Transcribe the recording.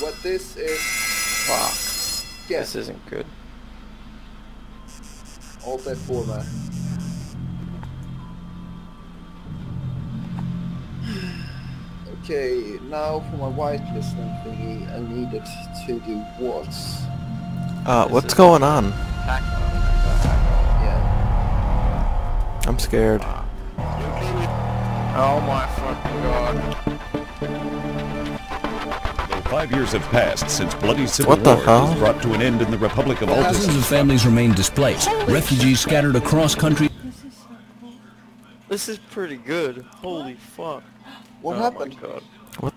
but this is Fuck. yes, This isn't good. all that format. Okay, now for my whitelisting thingy, I needed to do what? Uh, what's going on? Yeah. I'm scared. Oh my fucking god. Five years have passed since bloody civil What the war hell? was brought to an end in the Republic of Altis. Thousands of families remain displaced. Refugees scattered across country. This is pretty good. Holy fuck. What oh happened? My god.